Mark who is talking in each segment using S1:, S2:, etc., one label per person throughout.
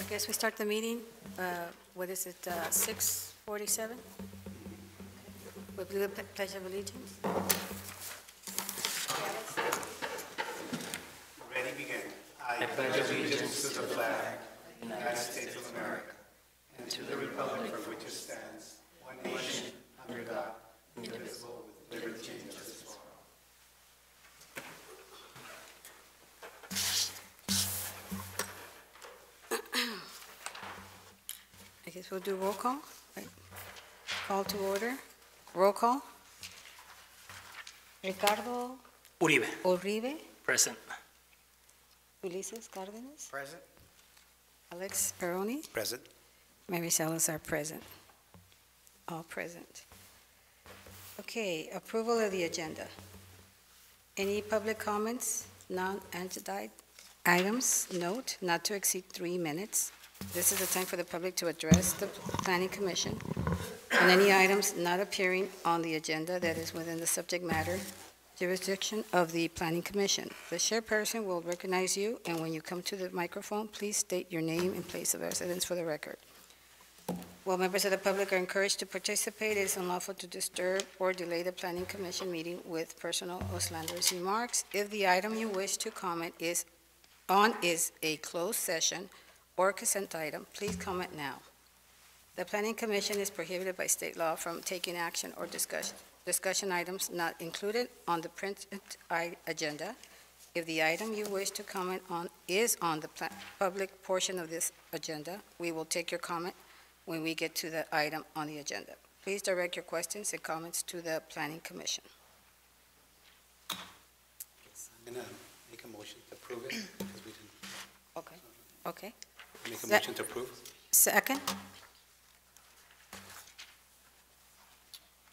S1: I guess we start the meeting, uh, what is it, uh, 6:47? We'll do the pledge of allegiance.
S2: Ready, begin. I pledge allegiance to the flag of the United States of America and to the republic for which it stands, one nation, under God, indivisible, with liberty and justice for all.
S1: I we'll do roll call. right? Call to order. Roll call. Ricardo
S3: Uribe.
S1: Uribe,
S3: Present.
S1: Ulises Cardenas,
S2: Present.
S1: Alex Peroni,
S2: Present.
S1: Mary Salazar present. All present. Okay, approval of the agenda. Any public comments? Non-agenda items? Note, not to exceed three minutes. This is the time for the public to address the planning commission on any items not appearing on the agenda that is within the subject matter jurisdiction of the planning commission. The chairperson will recognize you, and when you come to the microphone, please state your name and place of residence for the record. While members of the public are encouraged to participate, it is unlawful to disturb or delay the planning commission meeting with personal or slanderous remarks. If the item you wish to comment is, on is a closed session or consent item, please comment now. The planning commission is prohibited by state law from taking action or discussion, discussion items not included on the printed agenda. If the item you wish to comment on is on the public portion of this agenda, we will take your comment when we get to the item on the agenda. Please direct your questions and comments to the planning commission.
S2: I'm going to make a motion to approve it, because we didn't
S1: Okay. Okay.
S2: Make a
S1: Se-
S2: motion to approve.
S1: Second,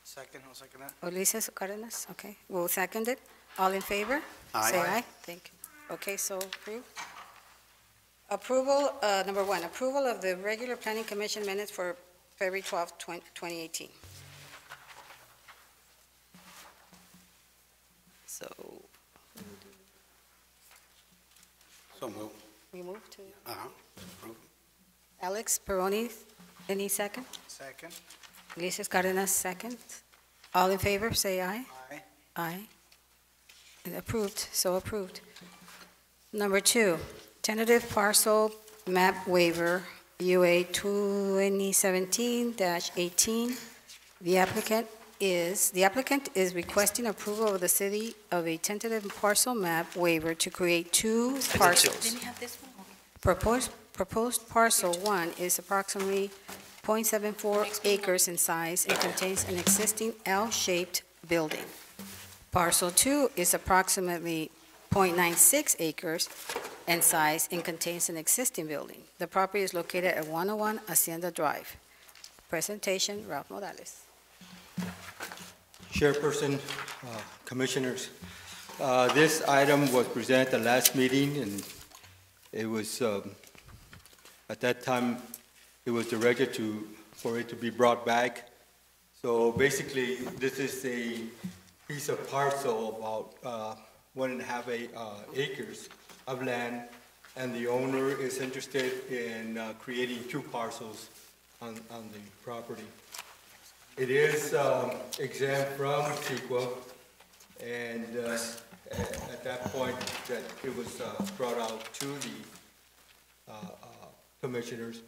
S2: Second, I'll second that.
S1: Ulises Cardenas, okay. We'll second it. All in favor?
S2: Aye.
S1: Say aye. Thank you. Okay, so approved. Approval, uh, number one, approval of the regular planning commission minutes for February 12th, 20 2018. So
S2: So move.
S1: we move to
S2: Uh-huh. Approve.
S1: Alex Peroni, any second?
S2: Second.
S1: Ulises Cardenas, second. All in favor, say aye.
S2: Aye.
S1: Aye. And Approved, so approved. Number two, tentative parcel map waiver, UA 2017-18. The applicant is, the applicant is requesting approval of the city of a tentative parcel map waiver to create two parcels.
S3: Didn't
S1: Proposed, proposed parcel one is approximately .74 acres in size and contains an existing L-shaped building. Parcel two is approximately .96 acres in size and contains an existing building. The property is located at 101 Hacienda Drive. Presentation, Ralph Morales.
S4: Chairperson, uh, Commissioners, uh, this item was presented at the last meeting, and it was, um, at that time, it was directed to, for it to be brought back. So basically, this is a piece of parcel about uh, one and a uh, acres of land, and the owner is interested in uh, creating two parcels on on the property. It is um, exempt from CEQA, and uh, at at that point, that it was uh, brought out to the uh, commissioners.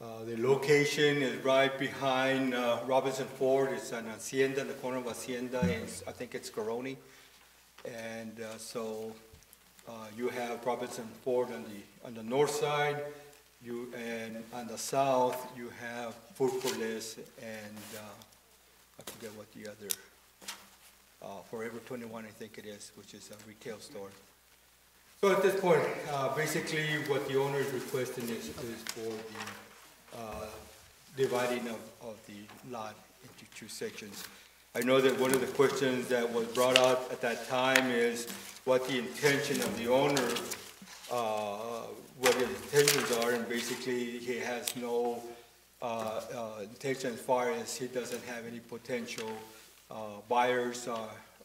S4: Uh, The location is right behind uh, Robinson Ford, it's an Hacienda, in the corner of Hacienda, and I think it's Coroni. And uh, so uh, you have Robinson Ford on the, on the north side, you, and on the south, you have Food for Less and, uh, I forget what the other, uh, Forever 21, I think it is, which is a retail store. So at this point, uh, basically what the owner is requesting is, is for the, uh, dividing of, of the lot into two sections. I know that one of the questions that was brought out at that time is what the intention of the owner uh, what his intentions are, and basically he has no uh, uh, intention as far as he doesn't have any potential uh, buyers,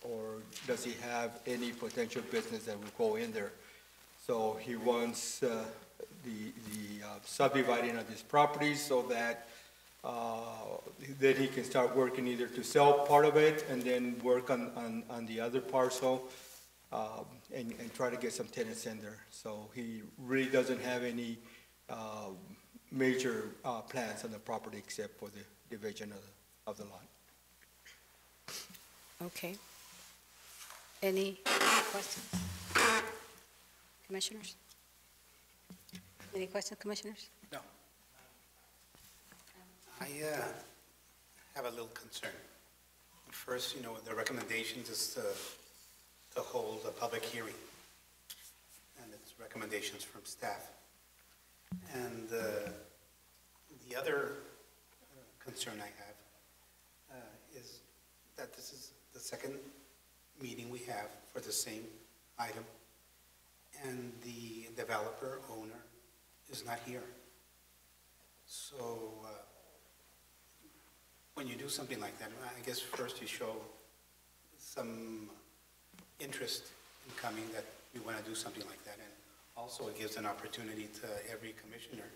S4: or does he have any potential business that will go in there. So he wants uh, the the uh, subdividing of this property so that, uh, that he can start working either to sell part of it and then work on, on, on the other parcel, um, and, and try to get some tenants in there. So he really doesn't have any, uh, major, plans on the property except for the division of, the- of the lot.
S1: Okay. Any questions? Commissioners? Any questions, commissioners? No.
S2: I uh, have a little concern. First, you know, the recommendations is to, to hold a public hearing, and it's recommendations from staff. And uh, the other uh, concern I have uh, is that this is the second meeting we have for the same item, and the developer, owner, is not here. So, uh, when you do something like that, I guess first you show some interest in coming that you want to do something like that. And also it gives an opportunity to every commissioner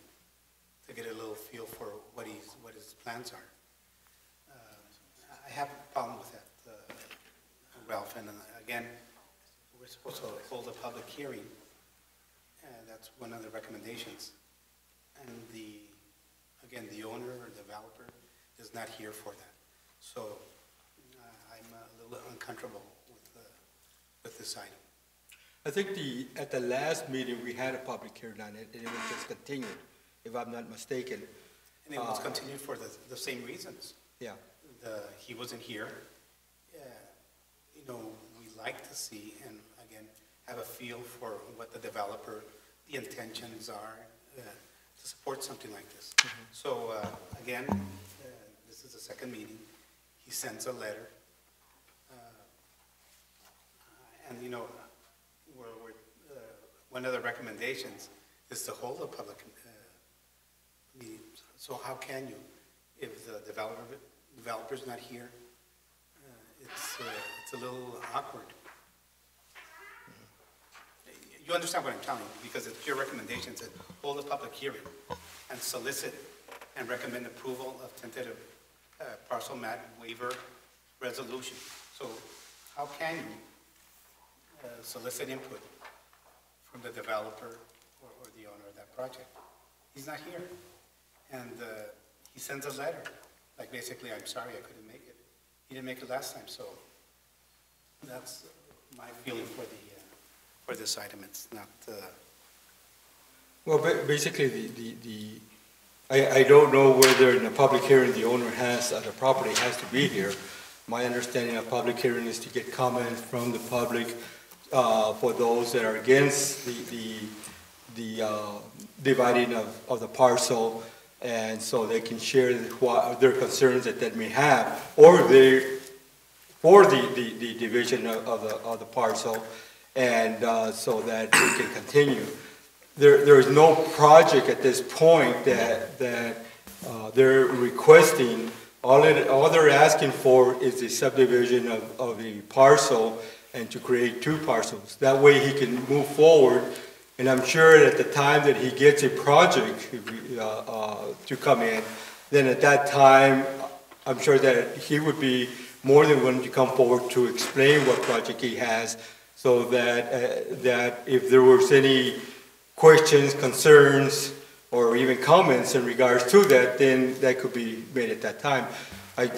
S2: to get a little feel for what he's, what his plans are. Uh, I have a problem with that, uh, Ralph, and uh, again, we're supposed to hold a public hearing, and that's one of the recommendations. And the, again, the owner or developer is not here for that. So uh, I'm a little uncomfortable with, uh, with this item.
S4: I think the, at the last meeting, we had a public hearing on it, and it was just continued, if I'm not mistaken.
S2: And it was
S4: Uh,
S2: continued for the, the same reasons.
S4: Yeah.
S2: The, he wasn't here. Uh, You know, we like to see, and have a feel for what the developer, the intentions are, uh, to support something like this. So, uh, again, uh, this is the second meeting. He sends a letter. Uh, And, you know, we're, we're, uh, one of the recommendations is to hold a public uh, meeting. So how can you, if the developer, developer's not here? uh, It's, uh, it's a little awkward. You understand what I'm telling you, because it's your recommendation to hold a public hearing and solicit and recommend approval of tentative uh, parcel map waiver resolution. So how can you uh, solicit input from the developer or or the owner of that project? He's not here. And uh, he sends a letter, like basically, I'm sorry, I couldn't make it. He didn't make it last time, so that's my feeling for the, uh, for this item. It's not, uh,
S4: Well, basically, the, the, the, I, I don't know whether in a public hearing, the owner has, of the property has to be here. My understanding of public hearing is to get comments from the public, uh, for those that are against the, the, the, uh, dividing of, of the parcel, and so they can share what, their concerns that they may have, or they, for the, the, the division of, of the, of the parcel, and, uh, so that we can continue. There, there is no project at this point that, that, uh, they're requesting. All it, all they're asking for is the subdivision of, of the parcel and to create two parcels. That way he can move forward, and I'm sure at the time that he gets a project, uh, uh, to come in, then at that time, I'm sure that he would be more than willing to come forward to explain what project he has, so that, uh, that if there was any questions, concerns, or even comments in regards to that, then that could be made at that time. I,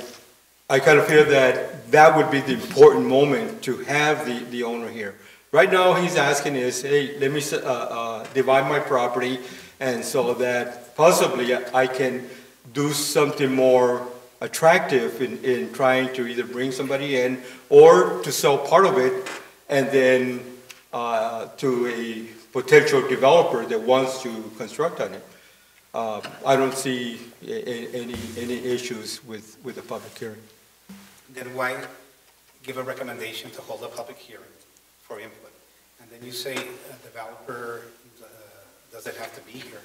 S4: I kind of feel that that would be the important moment to have the, the owner here. Right now, he's asking is, hey, let me, uh, uh, divide my property, and so that possibly I can do something more attractive in, in trying to either bring somebody in or to sell part of it and then uh, to a potential developer that wants to construct on it. Uh, I don't see any, any issues with, with the public hearing.
S2: then why give a recommendation to hold a public hearing for input? And then you say a developer uh, doesn't have to be here.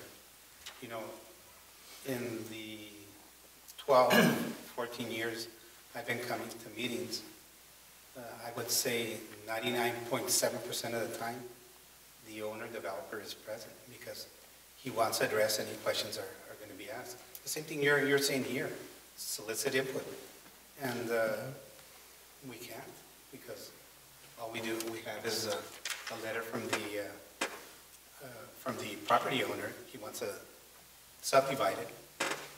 S2: You know, in the 12, 14 years I've been coming to meetings, uh, I would say 99.7% of the time, the owner developer is present because he wants to address any questions are, are going to be asked. The same thing you're, you're saying here, solicit input. And uh, we can't, because all we do, we have is a, a letter from the, uh, uh, from the property owner. He wants to subdivide it.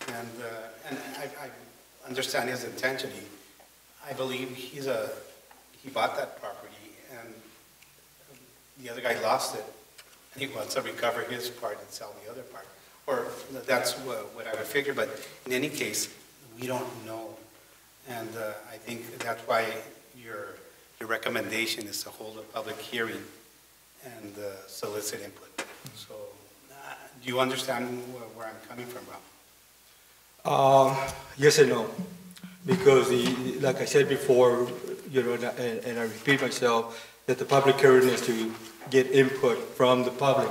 S2: And, uh, and I, I understand his intention. He, I believe he's a, he bought that property and the other guy lost it. And he wants to recover his part and sell the other part. Or that's what, what I would figure, but in any case, we don't know. And uh, I think that's why your, your recommendation is to hold a public hearing and uh, solicit input. So, uh, do you understand wh- where I'm coming from, Ralph?
S4: Um, Yes and no, because the, like I said before, you know, and and I repeat myself, that the public hearing is to get input from the public.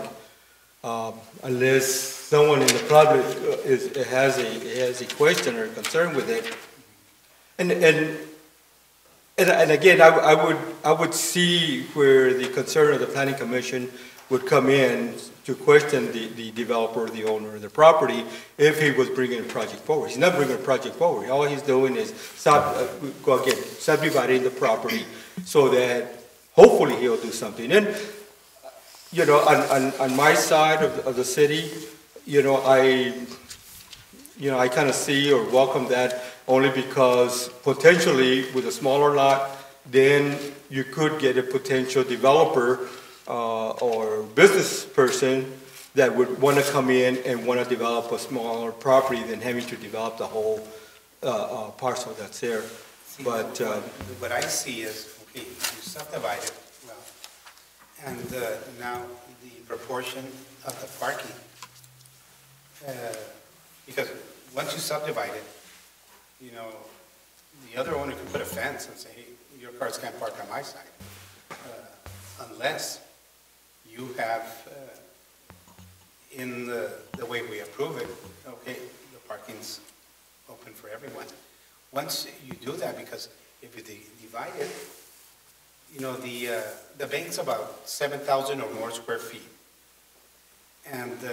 S4: Um, Unless someone in the public uh, is, has a, has a question or concern with it. And, and, and and again, I I would, I would see where the concern of the planning commission would come in to question the, the developer, the owner of the property, if he was bringing a project forward. He's not bringing a project forward. All he's doing is sub, uh, again, subdividing the property so that hopefully he'll do something. And, you know, on, on, on my side of, of the city, you know, I, you know, I kind of see or welcome that only because potentially with a smaller lot, then you could get a potential developer uh, or business person that would want to come in and want to develop a smaller property than having to develop the whole uh, uh, parcel that's there.
S2: See,
S4: But,
S2: what-
S4: uh,
S2: What I see is, okay, you subdivide it, well, and uh, now the proportion of the parking, uh, because once you subdivide it, you know, the other owner can put a fence and say, hey, your cars can't park on my side, uh, unless you have, uh, in the, the way we approve it, okay, the parking's open for everyone. Once you do that, because if you divide it, you know, the, uh, the bank's about seven thousand or more square feet. And uh,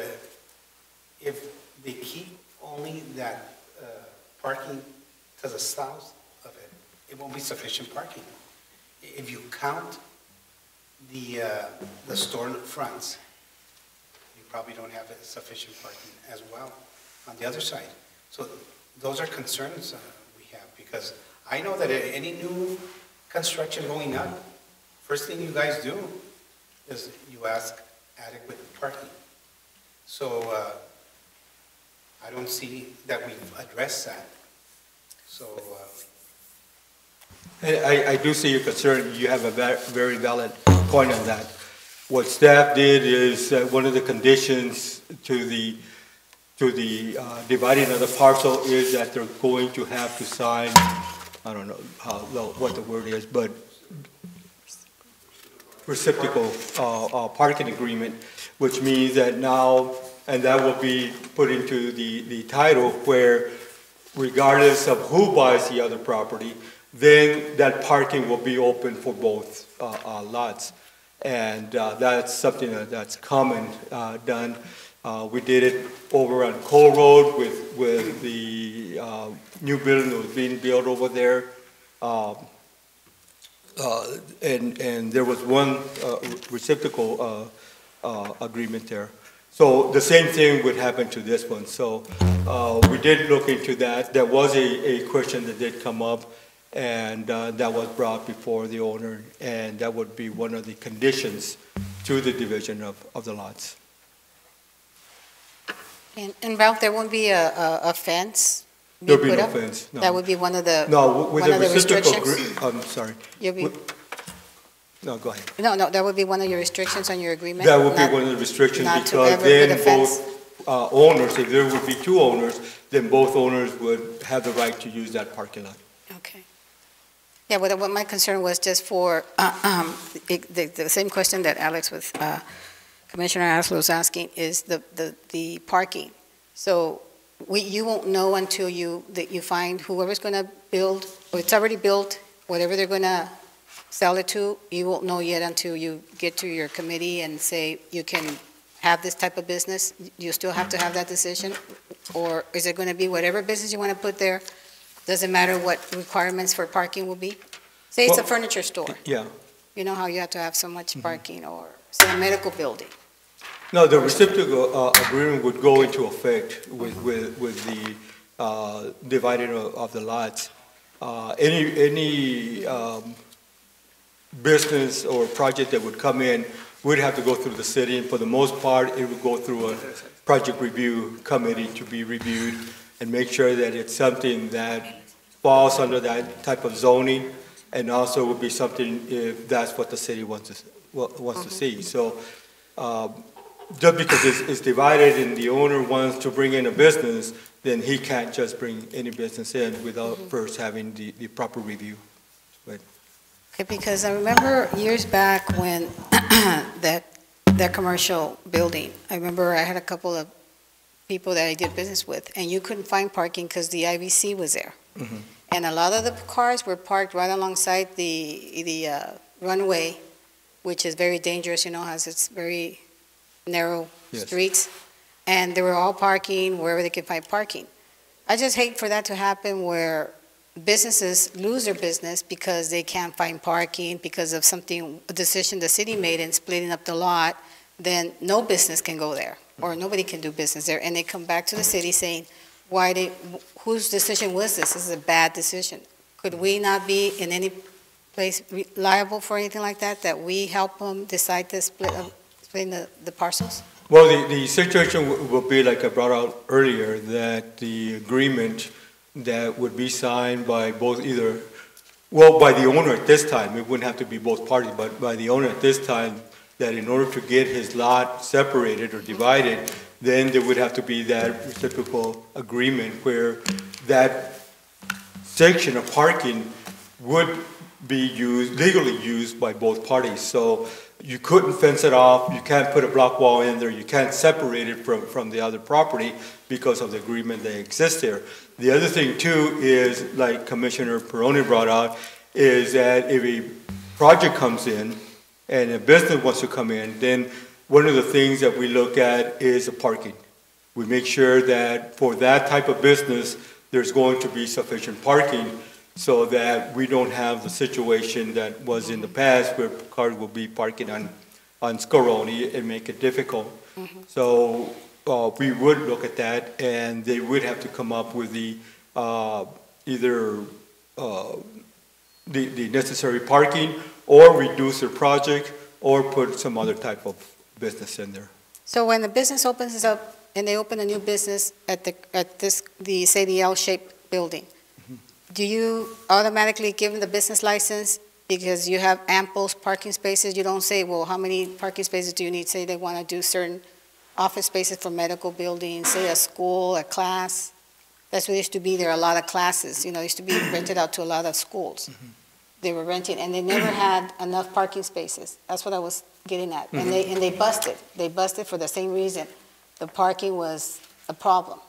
S2: if they keep only that uh, parking to the south of it, it won't be sufficient parking. If you count the, uh, the store fronts, you probably don't have sufficient parking as well on the other side. So those are concerns uh, we have, because I know that any new construction going up, first thing you guys do is you ask adequate parking. So uh, I don't see that we've addressed that. So, uh,
S4: I, I do see your concern, you have a very valid point on that. What staff did is, uh, one of the conditions to the, to the uh, dividing of the parcel is that they're going to have to sign, I don't know how, no, what the word is, but reciprocal uh, uh, parking agreement, which means that now, and that will be put into the, the title where regardless of who buys the other property, then that parking will be open for both uh, uh, lots. And uh, that's something that- that's common, uh, done. We did it over on Cole Road with, with the new building that was being built over there. Um, uh, And, and there was one uh, reciprocal uh, agreement there. So the same thing would happen to this one. So we did look into that. There was a, a question that did come up, and uh, that was brought before the owner, and that would be one of the conditions to the division of, of the lots.
S1: And and Ralph, there won't be a, a- a fence?
S4: There'll be no
S1: up?
S4: fence, no.
S1: That would be one of the,
S4: No, with
S1: one
S4: the
S1: of the restrictions?
S4: I'm sorry.
S1: You'll be,
S4: With- No, go ahead.
S1: no, no, that would be one of your restrictions on your agreement?
S4: That would be one of the restrictions
S1: not
S4: because then both uh, owners, if there would be two owners, then both owners would have the right to use that parking lot.
S1: Yeah, what, what my concern was just for, uh, um, the, the same question that Alex was, uh, Commissioner Aslo was asking, is the, the, the parking. So we, you won't know until you, that you find whoever's gonna build, or it's already built, whatever they're gonna sell it to, you won't know yet until you get to your committee and say you can have this type of business, you still have to have that decision? Or is it going to be whatever business you want to put there? Doesn't matter what requirements for parking will be? Say it's a
S4: Well-
S1: furniture store.
S4: Yeah.
S1: You know how you have to have so
S4: Mm-hmm.
S1: much parking, or say a medical building?
S4: No, the reciprocal uh, agreement would go into effect with, with, with the uh, dividing of of the lots. Uh, Any, any um, business or project that would come in would have to go through the city, and for the most part, it would go through a project review committee to be reviewed and make sure that it's something that falls under that type of zoning, and also would be something if that's what the city wants to, wants to see. So um, just because it's, it's divided and the owner wants to bring in a business, then he can't just bring any business in without first having the, the proper review.
S1: Okay, because I remember years back when that, that commercial building, I remember I had a couple of people that I did business with, and you couldn't find parking because the IVC was there.
S4: Mhm.
S1: And a lot of the cars were parked right alongside the, the uh, runway, which is very dangerous, you know, has its very narrow
S4: Yes.
S1: streets. And they were all parking wherever they could find parking. I just hate for that to happen where businesses lose their business because they can't find parking, because of something, a decision the city made in splitting up the lot, then no business can go there, or nobody can do business there, and they come back to the city saying, why did, whose decision was this? This is a bad decision. Could we not be in any place liable for anything like that, that we help them decide to split, uh, splitting the, the parcels?
S4: Well, the, the situation will be like I brought out earlier, that the agreement that would be signed by both either, well, by the owner at this time, it wouldn't have to be both parties, but by the owner at this time, that in order to get his lot separated or divided, then there would have to be that reciprocal agreement where that section of parking would be used, legally used by both parties. So you couldn't fence it off, you can't put a block wall in there, you can't separate it from, from the other property because of the agreement that exists there. The other thing too is, like Commissioner Peroni brought out, is that if a project comes in and a business wants to come in, then one of the things that we look at is the parking. We make sure that for that type of business, there's going to be sufficient parking so that we don't have the situation that was in the past where cars will be parking on, on Scaroni and make it difficult. So, uh, we would look at that and they would have to come up with the, uh, either, uh, the, the necessary parking or reduce their project or put some other type of business in there.
S1: So when the business opens up and they open a new business at the, at this, the, say the L-shaped building, mm-hmm. do you automatically give them the business license because you have ample parking spaces? You don't say, well, how many parking spaces do you need? Say they want to do certain office spaces for medical buildings, say a school, a class. That's what used to be there, are a lot of classes, you know, used to be rented out to a lot of schools. Mm-hmm. They were renting, and they never had enough parking spaces. That's what I was getting at. And they, and they busted. They busted for the same reason. The parking was a problem.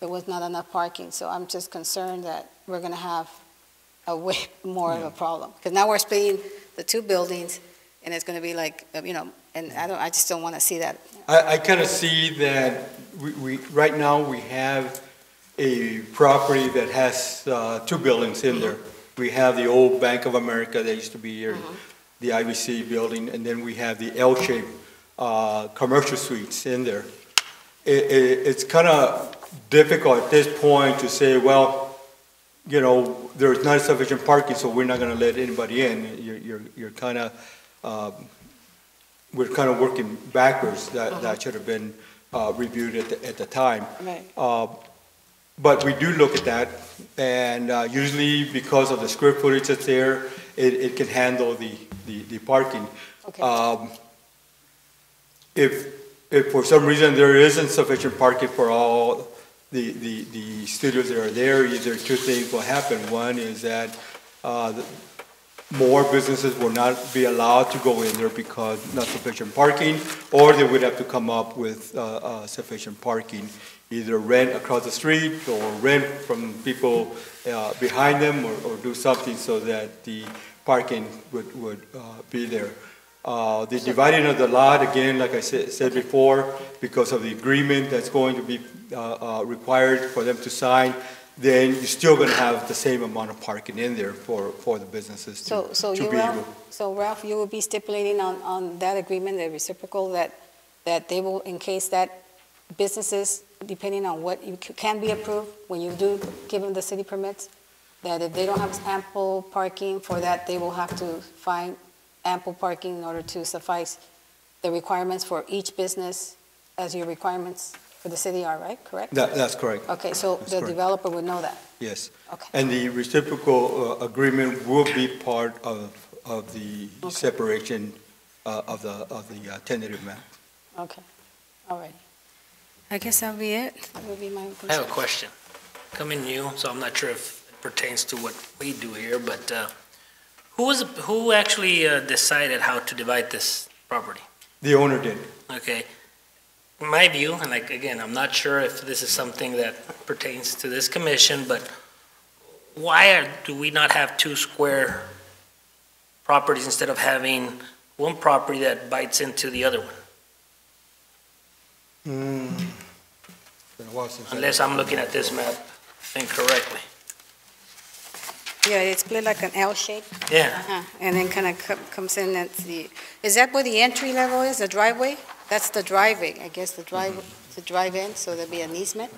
S1: There was not enough parking, so I'm just concerned that we're gonna have a way more of a problem. Because now we're splitting the two buildings, and it's gonna be like, uh, you know, and I don't, I just don't wanna see that.
S4: I, I kind of see that we, we, right now, we have a property that has, uh, two buildings in there. We have the old Bank of America that used to be here, the IBC building, and then we have the L-shaped, uh, commercial suites in there. It, it, it's kind of difficult at this point to say, well, you know, there's not sufficient parking, so we're not gonna let anybody in. You're, you're, you're kind of, um, we're kind of working backwards. That, that should have been uh, reviewed at the, at the time.
S1: Right.
S4: But we do look at that, and uh, usually because of the square footage that's there, it, it can handle the, the, the parking.
S1: Okay.
S4: Um, If, if for some reason there isn't sufficient parking for all the, the, the studios that are there, either two things will happen. One is that uh, the- more businesses will not be allowed to go in there because not sufficient parking, or they would have to come up with uh, uh, sufficient parking, either rent across the street or rent from people uh, behind them or, or do something so that the parking would, would uh, be there. Uh, The dividing of the lot, again, like I said, said before, because of the agreement that's going to be uh, uh, required for them to sign, then you're still gonna have the same amount of parking in there for, for the businesses to,
S1: So, so
S4: to
S1: you,
S4: be able.
S1: Ralph, so Ralph, you will be stipulating on, on that agreement, the reciprocal, that, that they will, in case that businesses, depending on what you can be approved, when you do give them the city permits, that if they don't have ample parking for that, they will have to find ample parking in order to suffice the requirements for each business as your requirements for the city are, right? Correct?
S4: That, that's correct,
S1: Okay, so
S4: That's
S1: the
S4: correct.
S1: developer would know that,
S4: yes.
S1: okay.
S4: And the reciprocal uh, agreement will be part of, of the
S1: Okay.
S4: separation uh, of the, of the uh, tentative map.
S1: Okay, all right. I guess that'll be it. That will be my
S3: I have a
S1: concern.
S3: question. Coming new, so I'm not sure if it pertains to what we do here, but uh, who was, who actually uh, decided how to divide this property?
S4: The owner did.
S3: Okay. My view, and like, again, I'm not sure if this is something that pertains to this commission, but why are, do we not have two square properties instead of having one property that bites into the other one?
S4: Been a while since I-
S3: Unless I'm looking at this map incorrectly.
S1: Yeah, it's split like an L shape,
S3: Yeah.
S1: uh-huh, and then kind of comes in at the, is that where the entry level is, the driveway? That's the driveway, I guess, the drive, the drive-in, so there'll be an easement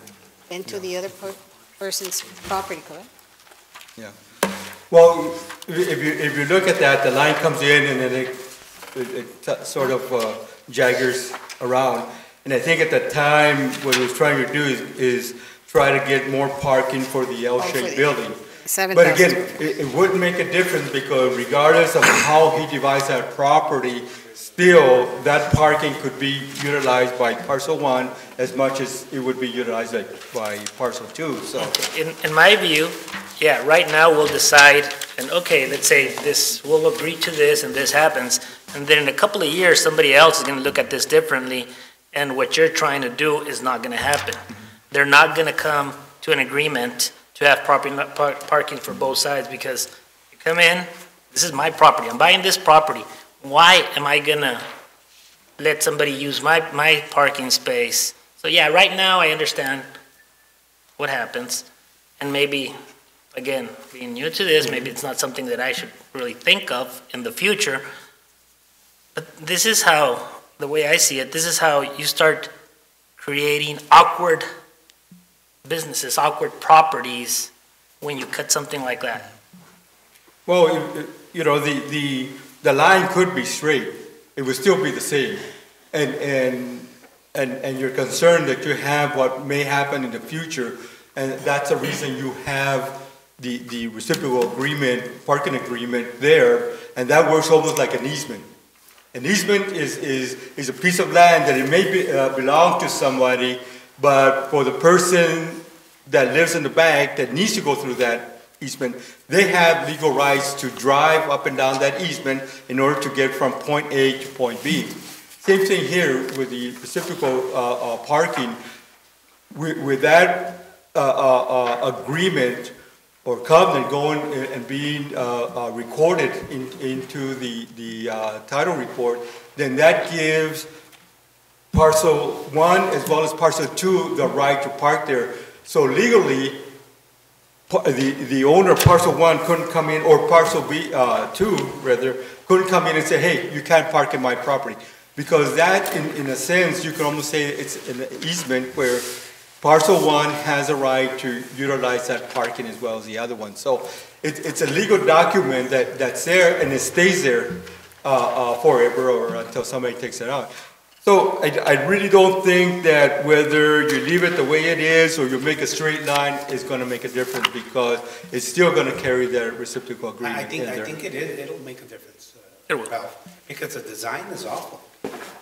S1: into the other per- person's property, correct? Yeah.
S4: Well, if you, if you look at that, the line comes in and then it, it it sort of uh, jaggers around. And I think at the time, what he was trying to do is, is try to get more parking for the
S1: Oh,
S4: L-shaped building.
S1: Seven
S4: But again, it, it wouldn't make a difference because regardless of how he divides that property, still, that parking could be utilized by parcel one as much as it would be utilized by, by parcel two, so.
S3: In, in my view, yeah, right now we'll decide, and okay, let's say this, we'll agree to this and this happens, and then in a couple of years, somebody else is gonna look at this differently, and what you're trying to do is not gonna happen. They're not gonna come to an agreement to have property, par- parking for both sides, because you come in, this is my property, I'm buying this property, why am I gonna let somebody use my, my parking space? So yeah, right now, I understand what happens, and maybe, again, being new to this, maybe it's not something that I should really think of in the future. But this is how, the way I see it, this is how you start creating awkward businesses, awkward properties when you cut something like that.
S4: Well, you know, the, the, the line could be straight, it would still be the same. And, and, and, and you're concerned that you have what may happen in the future, and that's the reason you have the, the reciprocal agreement, parking agreement there, and that works almost like an easement. An easement is, is, is a piece of land that it may be, uh, belong to somebody, but for the person that lives in the back that needs to go through that easement, they have legal rights to drive up and down that easement in order to get from point A to point B. Same thing here with the reciprocal, uh, uh, parking. With, with that, uh, uh, uh, agreement or going and and being, uh, uh, recorded in, into the, the, uh, title report, then that gives parcel one as well as parcel two the right to park there. So legally, the, the owner of parcel one couldn't come in, or parcel B, uh, two, rather, couldn't come in and say, hey, you can't park in my property. Because that, in, in a sense, you can almost say it's an easement where parcel one has a right to utilize that parking as well as the other one. So it, it's a legal document that, that's there and it stays there, uh, uh, forever or until somebody takes it out. So I, I really don't think that whether you leave it the way it is or you make a straight line is gonna make a difference because it's still gonna carry that reciprocal
S2: I I
S4: agreement in
S2: think, I
S4: there.
S2: think it is, it'll make a difference,
S3: It
S2: uh,
S3: will.
S2: Ralph, because the design is awful.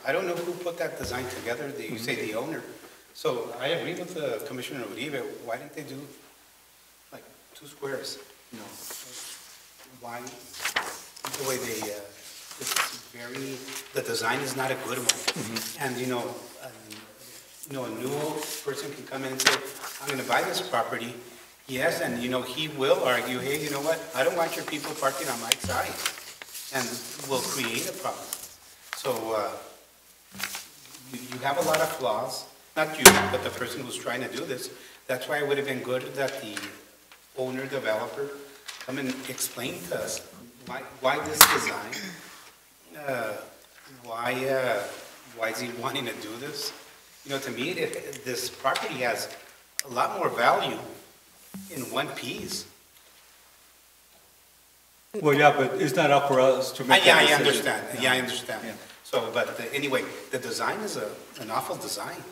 S2: I don't know who put that design together, the- you say the owner. So I agree with uh, Commissioner Uribe, why didn't they do like two squares?
S4: No.
S2: Why, the way they, uh, it's very, the design is not a good one. And, you know, um, you know, a new person can come in and say, I'm gonna buy this property. Yes, and, you know, he will argue, hey, you know what, I don't want your people parking on my side. And will create a problem. So, uh, you, you have a lot of flaws, not you, but the person who's trying to do this. That's why it would have been good that the owner, developer, come and explain to us why, why this design? Uh, Why, uh, why is he wanting to do this? You know, to me, it, this property has a lot more value in one piece.
S4: Well, yeah, but it's not up for us to
S2: Uh,
S4: make
S2: Yeah,
S4: that
S2: I
S4: decision.
S2: understand, yeah, I understand.
S4: Yeah.
S2: So, but the- anyway, the design is a, an awful design.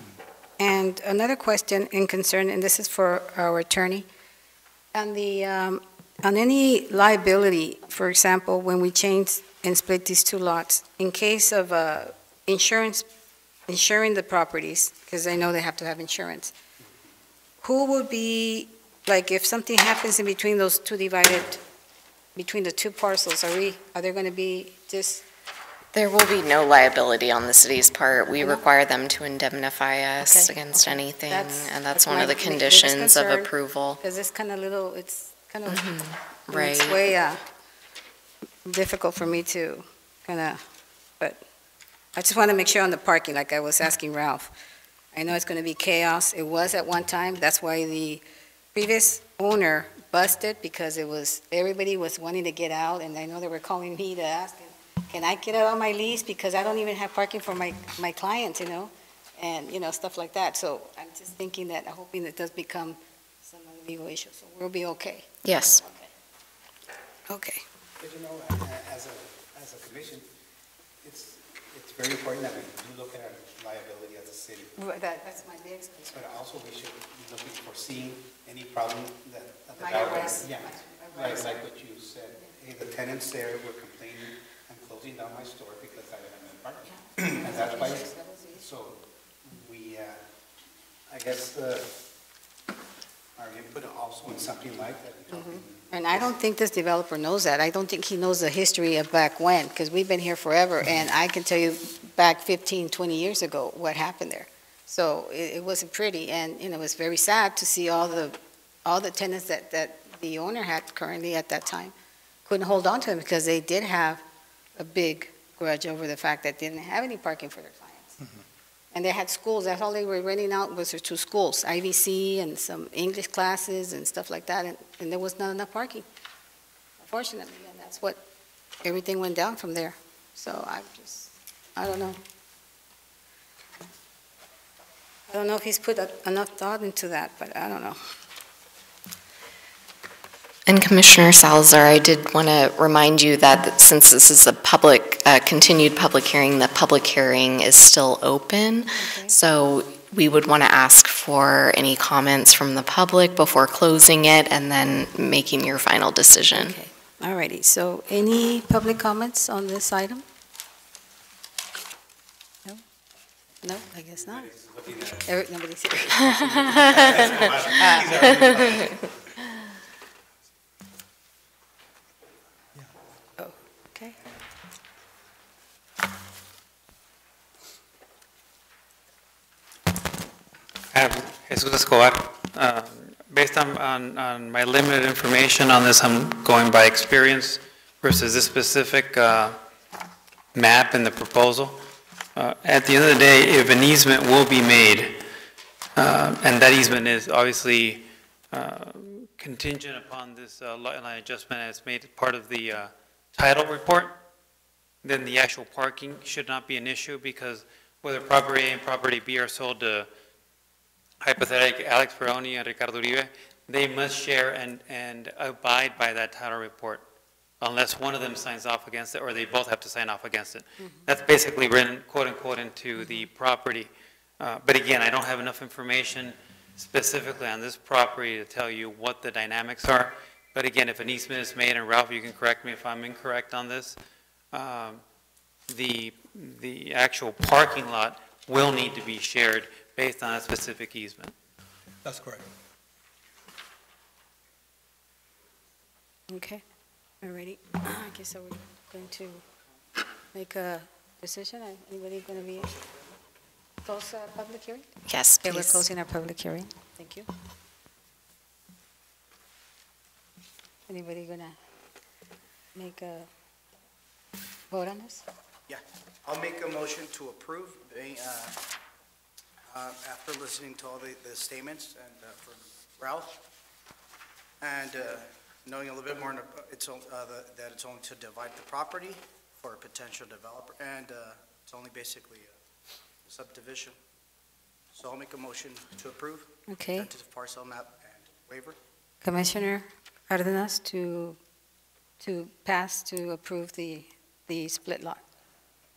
S1: And another question in concern, and this is for our attorney, on the, um, on any liability, for example, when we change and split these two lots, in case of uh, insurance, insuring the properties, because I know they have to have insurance, who would be, like, if something happens in between those two divided, between the two parcels, are we, are there going to be just,
S5: There will be no liability on the city's part. We require them to indemnify us
S1: Okay,
S5: against
S1: okay.
S5: anything,
S1: That's-
S5: and
S1: that's
S5: that's one
S1: my
S5: of the
S1: biggest
S5: conditions of
S1: concern.
S5: approval.
S1: because it's kind of little, it's kind of And
S5: Right.
S1: It's way uh, difficult for me to kind of, but I just want to make sure on the parking, like I was asking Ralph. I know it's going to be chaos. It was at one time. That's why the previous owner busted because it was, everybody was wanting to get out and I know they were calling me to ask, can I get out on my lease because I don't even have parking for my, my clients, you know? And, you know, stuff like that. So I'm just thinking that, I'm hoping it does become some legal issue. So we'll be okay.
S5: Yes.
S1: Okay.
S2: But you know, as a, as a commission, it's, it's very important that we do look at our liability as a city.
S1: Well, That, that's my next concern.
S2: But also we should be looking for seeing any problem that. that the
S1: My
S2: developer- Yeah,
S1: My
S2: like, like what you said. Hey, the tenants there were complaining, I'm closing down my store because I don't have any parking. And that's why, so we, uh, I guess, uh, our input also in something like that. helping-
S1: And I don't think this developer knows that. I don't think he knows the history of back when, because we've been here forever, and I can tell you back 15, 20 years ago, what happened there. So it, it wasn't pretty, and, you know, it was very sad to see all the, all the tenants that, that the owner had currently at that time couldn't hold on to him, because they did have a big grudge over the fact that they didn't have any parking for their clients. Mm-hmm. And they had schools, that's all they were renting out was their two schools, IVC and some English classes and stuff like that, and, and there was not enough parking, unfortunately, and that's what, everything went down from there. So I just, I don't know. I don't know if he's put enough thought into that, but I don't know.
S5: And Commissioner Salazar, I did want to remind you that since this is a public, uh, continued public hearing, the public hearing is still open.
S1: Okay.
S5: So we would want to ask for any comments from the public before closing it and then making your final decision.
S1: Okay, all righty, so any public comments on this item? No? No, I guess not.
S2: Looking at-
S1: Every- Nobody's here. Oh, okay.
S6: I'm Jesus Escobar. Uh, Based on, on, on my limited information on this, I'm going by experience versus this specific uh, map in the proposal. Uh, At the end of the day, if an easement will be made, uh, and that easement is obviously uh, contingent upon this uh, lot line adjustment as made part of the uh, title report, then the actual parking should not be an issue because whether property A and property B are sold to hypothetic Alex Peroni and Ricardo Uribe, they must share and, and abide by that title report unless one of them signs off against it or they both have to sign off against it. That's basically written quote unquote into the property. Uh, But again, I don't have enough information specifically on this property to tell you what the dynamics are. But again, if an easement is made, and Ralph, you can correct me if I'm incorrect on this, um, the, the actual parking lot will need to be shared based on a specific easement.
S4: That's correct.
S1: Okay, all righty. I guess are we're going to make a decision? Anybody going to be, close uh public hearing?
S5: Yes,
S1: Okay, we're
S5: please.
S1: closing our public hearing. Thank you. Anybody going to make a vote on this?
S2: Yeah, I'll make a motion to approve, uh, uh, after listening to all the the statements and uh, from Ralph, and uh, knowing a little bit more, in the- it's, on- uh, the- that it's only to divide the property for a potential developer, and uh, it's only basically a subdivision. So I'll make a motion to approve.
S1: Okay.
S2: Tentative parcel map and waiver.
S1: Commissioner Cardenas to, to pass to approve the, the split lot.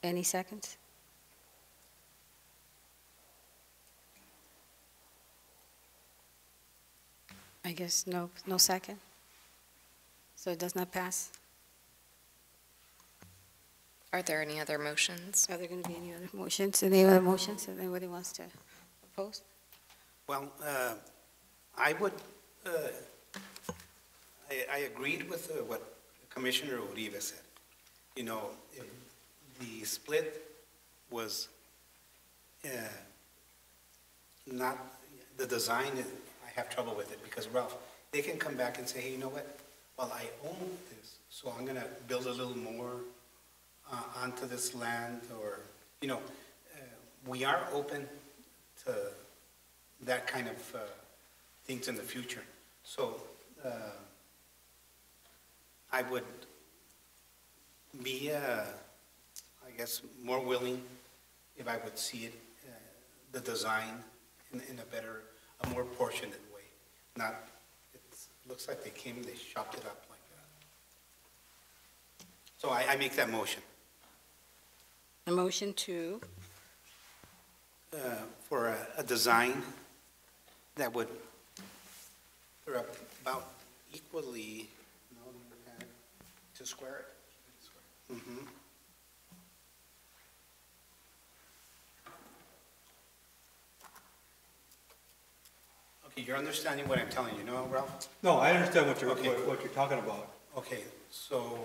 S1: Any seconds? I guess no, no second? So it does not pass?
S5: Are there any other motions?
S1: Are there going to be any other motions? Any other motions that anybody wants to oppose?
S2: Well, uh, I would, uh, I I agreed with uh, what Commissioner Uribe said. You know, if the split was uh, not, the design, I have trouble with it, because Ralph, they can come back and say, hey, you know what? Well, I own this, so I'm going to build a little more uh, onto this land, or, you know, uh, we are open to that kind of uh, things in the future. So uh, I would be, uh, I guess, more willing if I would see it, uh, the design in in a better, a more portionate way. Not, it looks like they came, they chopped it up like that. So I I make that motion
S1: A motion to,
S2: uh, for a a design that would, they're about equally, no, to square it. Mhm. Okay, you're understanding what I'm telling you, no, Ralph?
S4: No, I understand what you're,
S2: Okay.
S4: what what you're talking about.
S2: Okay, so,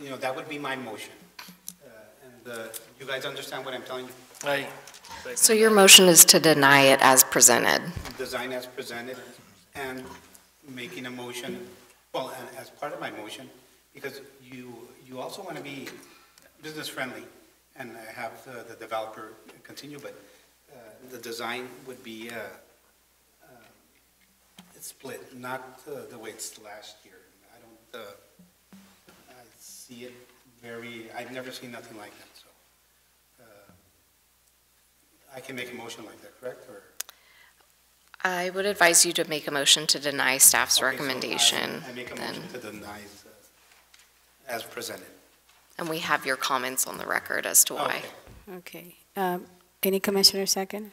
S2: you know, that would be my motion. Uh, And uh, you guys understand what I'm telling you?
S3: Aye.
S5: So your motion is to deny it as presented.
S2: design as presented and making a motion, well, and as part of my motion, because you, you also want to be business-friendly and have the the developer continue, but uh, the design would be uh, it's split, not uh, the way it's last year. I don't, uh, I see it very, I've never seen nothing like that, so. uh, I can make a motion like that, correct, or?
S5: I would advise you to make a motion to deny staff's
S2: Okay, so I-
S5: recommendation.
S2: I make a
S5: then.
S2: motion to deny uh, as presented.
S5: And we have your comments on the record as to why.
S2: Okay.
S1: okay. Um, Any commissioner second?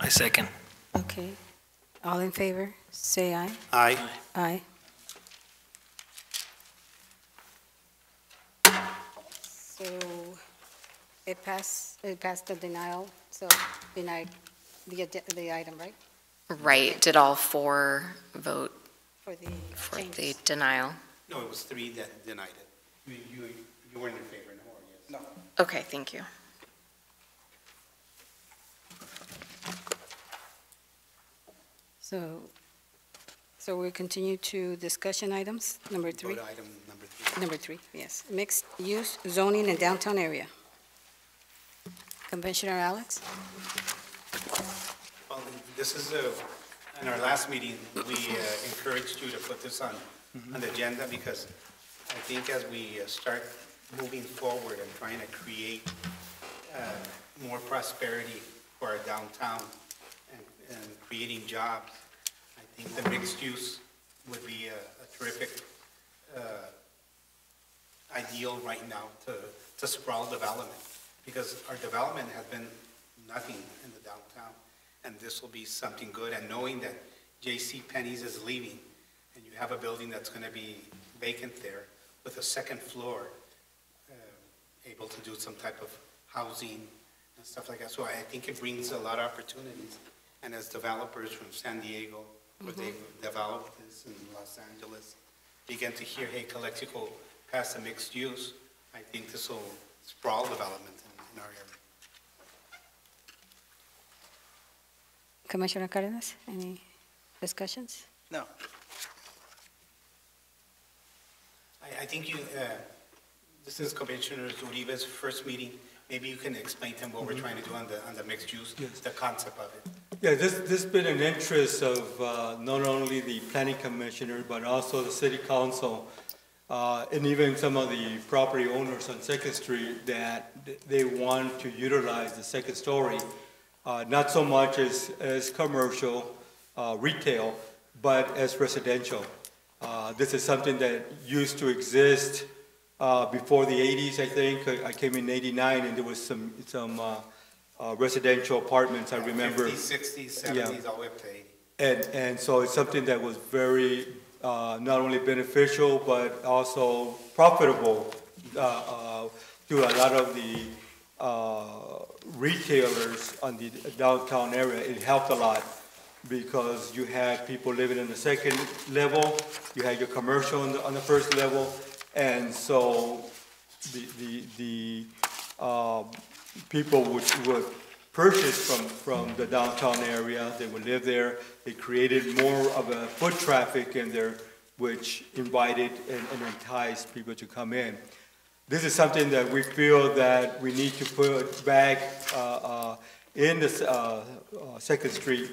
S3: I second.
S1: Okay. All in favor, say aye.
S2: Aye.
S1: Aye. So it passed, it passed the denial, so denied the, ad- the item, right?
S5: Right, did all four vote
S1: For the
S5: for the
S1: changes.
S5: denial?
S2: No, it was three that denied it. You, you, you weren't in favor, no, or yes? No.
S5: Okay, thank you.
S1: So, so we continue to discussion items, number
S2: Go
S1: three?
S2: to item number three.
S1: Number three, yes. Mixed use zoning in downtown area. Commissioner Alex?
S2: Well, this is, uh, in our last meeting, we uh, encouraged you to put this on, on the agenda because I think as we uh, start moving forward and trying to create uh, more prosperity for our downtown and, and creating jobs, I think the mixed use would be a a terrific uh, ideal right now to, to sprawl development, because our development has been nothing in the downtown, and this will be something good, and knowing that J.C. Penney's is leaving, and you have a building that's gonna be vacant there with a second floor, uh, able to do some type of housing and stuff like that, so I think it brings a lot of opportunities, and as developers from San Diego, where they've developed this in Los Angeles, begin to hear, hey, Calexico passed a mixed use, I think this will sprawl development in, in our area.
S1: Commissioner Cardenas, any discussions?
S2: No. I, I think you, uh, This is Commissioner Uribe's first meeting. Maybe you can explain to him what we're trying to do on the, on the mixed use,
S4: Yes.
S2: the concept of it.
S4: Yeah, this, this has been an interest of uh, not only the planning commissioner, but also the city council, uh, and even some of the property owners on Second Street, that they want to utilize the second story, uh, not so much as, as commercial, uh, retail, but as residential. Uh, This is something that used to exist uh, before the 80s, I think. I came in 89, and there was some, some uh, uh, residential apartments, I remember.
S2: Fifties, sixties, seventies, all the way up to eighty.
S4: And, and so it's something that was very, uh, not only beneficial, but also profitable uh, uh, to a lot of the uh, retailers on the downtown area. It helped a lot because you had people living in the second level, you had your commercial on the, on the first level, and so the, the, the um, people would, would purchase from, from the downtown area, they would live there. It created more of a foot traffic in there, which invited and and enticed people to come in. This is something that we feel that we need to put back uh, uh, in the uh, uh, Second Street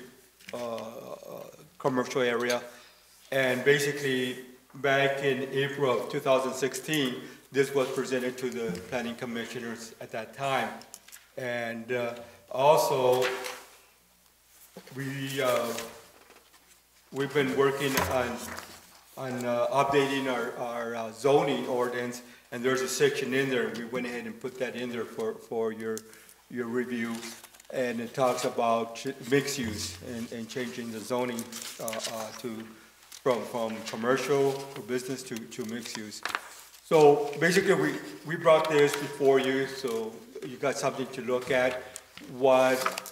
S4: uh, uh, commercial area. And basically, back in April of 2016, this was presented to the planning commissioners at that time. And uh, also, we, uh, we've been working on, on uh, updating our, our uh, zoning ordinance, and there's a section in there, we went ahead and put that in there for, for your, your review. And it talks about mixed use and, and changing the zoning uh, uh, to, from, from commercial to business to, to mixed use. So basically, we, we brought this before you, so you got something to look at. What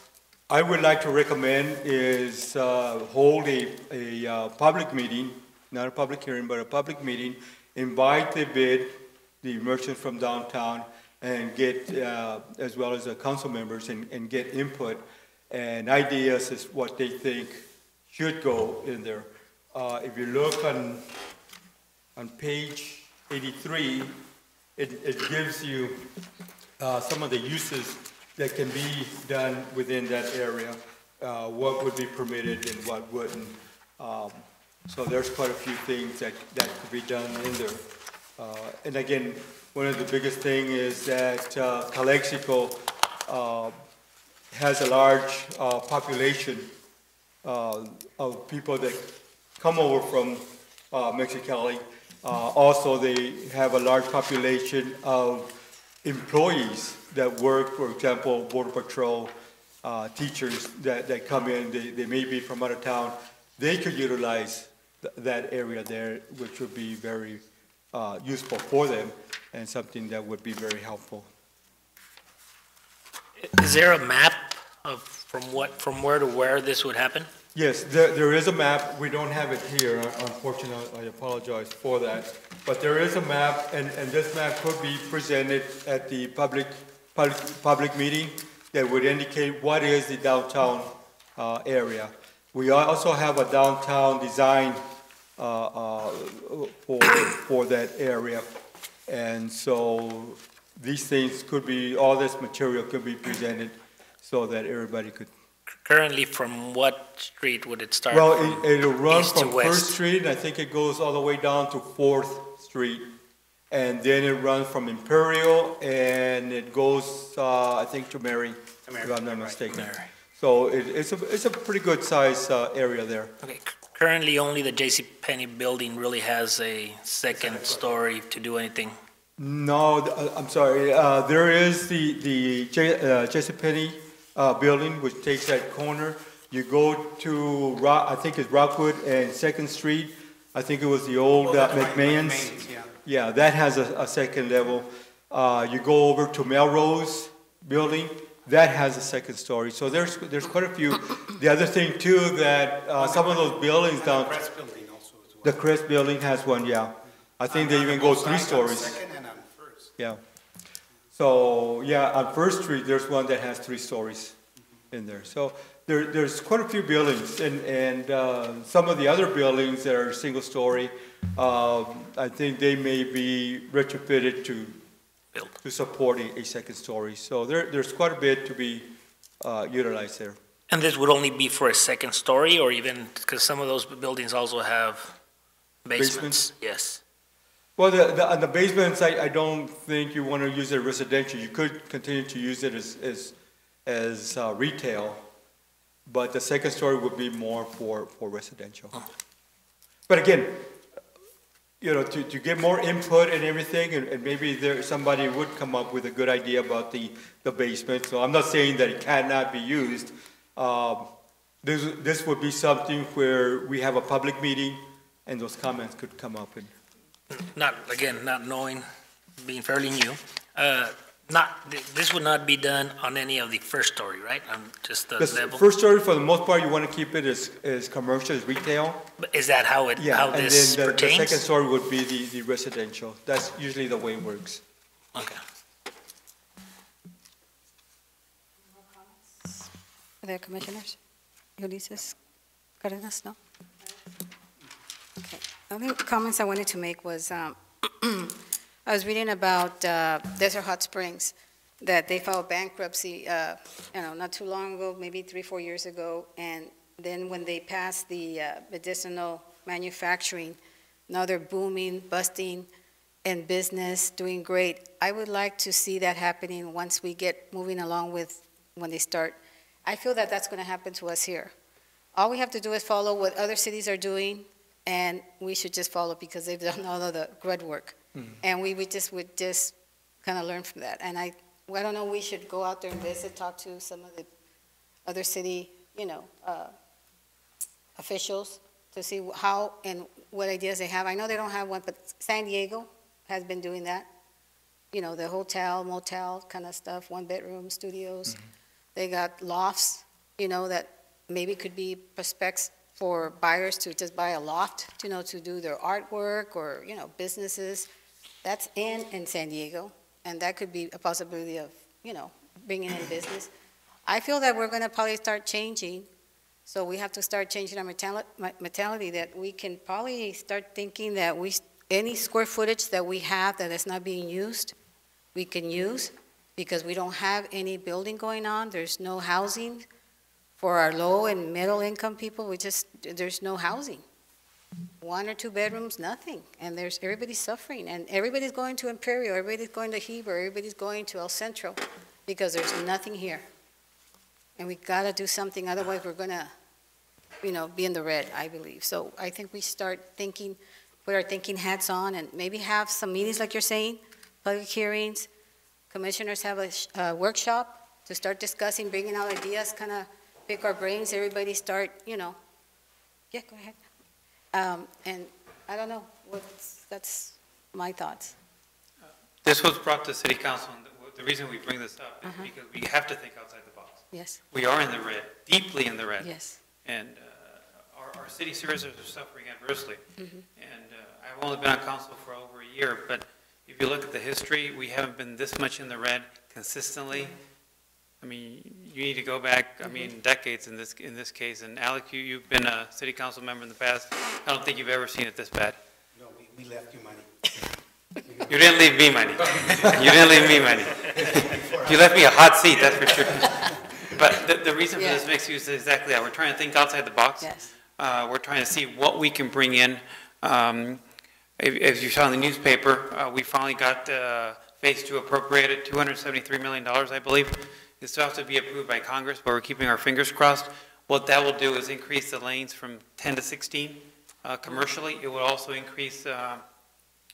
S4: I would like to recommend is uh, hold a, a uh, public meeting, not a public hearing, but a public meeting. Invite the bid, the merchants from downtown, and get, uh, as well as the council members, and, and get input and ideas as what they think should go in there. Uh, If you look on, on page 83, it, it gives you uh, some of the uses that can be done within that area, uh, what would be permitted and what wouldn't. Um, So there's quite a few things that, that could be done in there. Uh, And again, one of the biggest thing is that uh, Calexico uh, has a large uh, population of people that come over from uh, Mexicali. Uh, Also, they have a large population of employees that work, for example, Border Patrol, uh, teachers that, that come in, they, they may be from out of town. They could utilize th- that area there, which would be very uh, useful for them and something that would be very helpful.
S3: Is there a map of from what, from where to where this would happen?
S4: Yes, there, there is a map. We don't have it here, unfortunately. I apologize for that. But there is a map, and, and this map could be presented at the public, public, public meeting that would indicate what is the downtown, uh, area. We also have a downtown design, uh, uh, for, for that area. And so these things could be, all this material could be presented so that everybody could
S3: Currently, from what street would it start?
S4: well, it- it'll run
S3: east
S4: from
S3: west.
S4: First Street, and I think it goes all the way down to Fourth Street. And then it runs from Imperial, and it goes, uh, I think, to Mary, if I'm not
S2: right.
S4: mistaken.
S3: Mary.
S4: So it, it's a, it's a pretty good size, uh, area there.
S3: Okay, currently, only the J.C. Penney building really has a second story to do anything.
S4: No, uh, I'm sorry, uh, there is the, the J, uh, JCPenney, uh, building, which takes that corner. You go to Rock, I think it's Rockwood and Second Street, I think it was the old uh, McMahon's.
S2: McMahon's, yeah.
S4: Yeah, that has a, a second level. Uh, you go over to Melrose Building, that has a second story. So there's, there's quite a few. The other thing too, that, uh, some of those buildings
S2: And the
S4: down,
S2: press building also as well.
S4: the Crest Building has one, yeah. I think they even go three stories.
S2: Second and on first.
S4: Yeah. So, yeah, on First Street, there's one that has three stories in there. So there, there's quite a few buildings, and, and uh, some of the other buildings that are single-story, um, I think they may be retrofitted to,
S3: built.
S4: to support a, a second story. So there, there's quite a bit to be uh, utilized there.
S3: And this would only be for a second story, or even, because some of those buildings also have basements?
S4: Basements?
S3: Yes.
S4: Well, the, the, on the basements, I, I don't think you want to use it residential. You could continue to use it as, as, as uh, retail, but the second story would be more for, for residential. But again, you know, to, to get more input and everything, and, and maybe there, somebody would come up with a good idea about the, the basement. So I'm not saying that it cannot be used. Um, this, this would be something where we have a public meeting and those comments could come up and
S3: Not, again, not knowing, being fairly new, uh, not, th- this would not be done on any of the first story, right? On just the
S4: The
S3: level?
S4: first story, for the most part, you want to keep it as, as commercial, as retail.
S3: But Is that how it,
S4: Yeah,
S3: how
S4: and
S3: this
S4: then the, the second story would be the, the residential. That's usually the way it works.
S3: Okay.
S1: Are there commissioners? Ulysses Cardenas, no? Only comments I wanted to make was, um, I was reading about uh, Desert Hot Springs, that they filed bankruptcy, uh, you know, not too long ago, maybe three, four years ago, and then when they passed the uh, medicinal manufacturing, now they're booming, busting, in business, doing great. I would like to see that happening once we get moving along with, when they start I feel that that's going to happen to us here. All we have to do is follow what other cities are doing, and we should just follow because they've done all of the good work. And we would just, would just kind of learn from that. And I, I don't know, we should go out there and visit, talk to some of the other city, you know, uh, officials to see how and what ideas they have. I know they don't have one, but San Diego has been doing that. You know, the hotel, motel kind of stuff, one-bedroom studios. They got lofts, you know, that maybe could be prospects for buyers to just buy a loft, you know, to do their artwork or, you know, businesses. That's in, in San Diego, and that could be a possibility of, you know, bringing in business. I feel that we're gonna probably start changing, so we have to start changing our mentali- mentality, that we can probably start thinking that we, any square footage that we have that is not being used, we can use, because we don't have any building going on, there's no housing for our low and middle income people, we just, there's no housing. One or two bedrooms, nothing, and there's, everybody's suffering, and everybody's going to Imperial, everybody's going to Heber, everybody's going to El Centro, because there's nothing here. And we gotta do something, otherwise we're gonna, you know, be in the red, I believe. So I think we start thinking, put our thinking hats on, and maybe have some meetings like you're saying, public hearings, commissioners have a a workshop to start discussing, bringing out ideas, kind of pick our brains, everybody start, you know, yeah, go ahead. Um, And I don't know, what's, that's my thoughts.
S6: This was brought to city council, and the- the reason we bring this up is
S1: Uh-huh.
S6: because we have to think outside the box.
S1: Yes,
S6: We are in the red, deeply in the red.
S1: yes.
S6: And uh, our, our city services are suffering adversely.
S1: Mhm.
S6: And uh, I've only been on council for over a year, but if you look at the history, we haven't been this much in the red consistently. I mean, you need to go back, I mean, decades in this, in this case. And Alec, you, you've been a city council member in the past. I don't think you've ever seen it this bad.
S2: No, we, we left you money.
S6: You didn't leave me money. You didn't leave me money. You left me a hot seat, that's for sure. But the, the reason for this
S1: Yeah.
S6: mixed use is exactly that. We're trying to think outside the box.
S1: Yes.
S6: Uh, we're trying to see what we can bring in. Um, if, as you saw in the newspaper, uh, we finally got, uh, phase two appropriated, two hundred seventy-three million dollars, I believe. It still has to be approved by Congress, but we're keeping our fingers crossed. What that will do is increase the lanes from ten to sixteen, uh, commercially. It will also increase, uh,